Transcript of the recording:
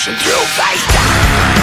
ocean through face time